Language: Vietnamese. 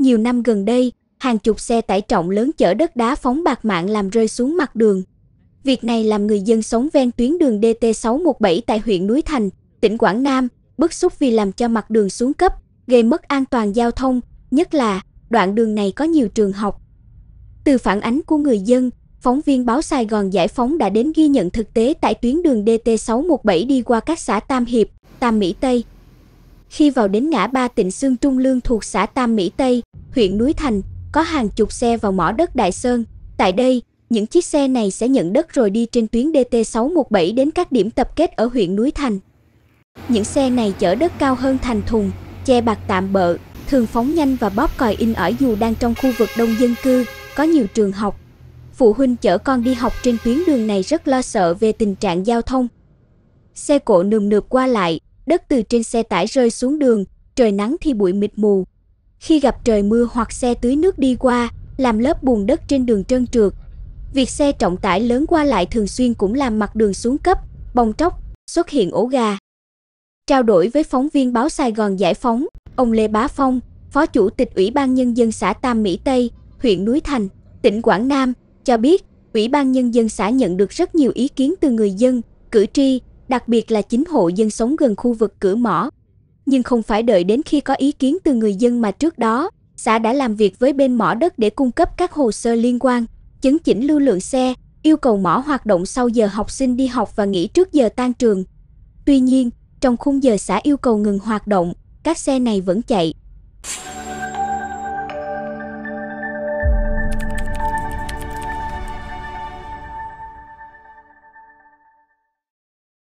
Nhiều năm gần đây, hàng chục xe tải trọng lớn chở đất đá phóng bạc mạng làm rơi xuống mặt đường. Việc này làm người dân sống ven tuyến đường DT617 tại huyện Núi Thành, tỉnh Quảng Nam, bức xúc vì làm cho mặt đường xuống cấp, gây mất an toàn giao thông, nhất là đoạn đường này có nhiều trường học. Từ phản ánh của người dân, phóng viên báo Sài Gòn Giải phóng đã đến ghi nhận thực tế tại tuyến đường DT617 đi qua các xã Tam Hiệp, Tam Mỹ Tây. Khi vào đến ngã ba tỉnh Sương Trung Lương thuộc xã Tam Mỹ Tây, huyện Núi Thành, có hàng chục xe vào mỏ đất Đại Sơn. Tại đây, những chiếc xe này sẽ nhận đất rồi đi trên tuyến DT617 đến các điểm tập kết ở huyện Núi Thành. Những xe này chở đất cao hơn thành thùng, che bạc tạm bợ, thường phóng nhanh và bóp còi in ỏi dù đang trong khu vực đông dân cư, có nhiều trường học. Phụ huynh chở con đi học trên tuyến đường này rất lo sợ về tình trạng giao thông. Xe cộ nườm nượp qua lại, đất từ trên xe tải rơi xuống đường, trời nắng thì bụi mịt mù. Khi gặp trời mưa hoặc xe tưới nước đi qua, làm lớp bùn đất trên đường trơn trượt. Việc xe trọng tải lớn qua lại thường xuyên cũng làm mặt đường xuống cấp, bong tróc, xuất hiện ổ gà. Trao đổi với phóng viên báo Sài Gòn Giải phóng, ông Lê Bá Phong, Phó Chủ tịch Ủy ban Nhân dân xã Tam Mỹ Tây, huyện Núi Thành, tỉnh Quảng Nam, cho biết Ủy ban Nhân dân xã nhận được rất nhiều ý kiến từ người dân, cử tri, đặc biệt là chính hộ dân sống gần khu vực cửa mỏ. Nhưng không phải đợi đến khi có ý kiến từ người dân mà trước đó, xã đã làm việc với bên mỏ đất để cung cấp các hồ sơ liên quan, chứng chỉnh lưu lượng xe, yêu cầu mỏ hoạt động sau giờ học sinh đi học và nghỉ trước giờ tan trường. Tuy nhiên, trong khung giờ xã yêu cầu ngừng hoạt động, các xe này vẫn chạy.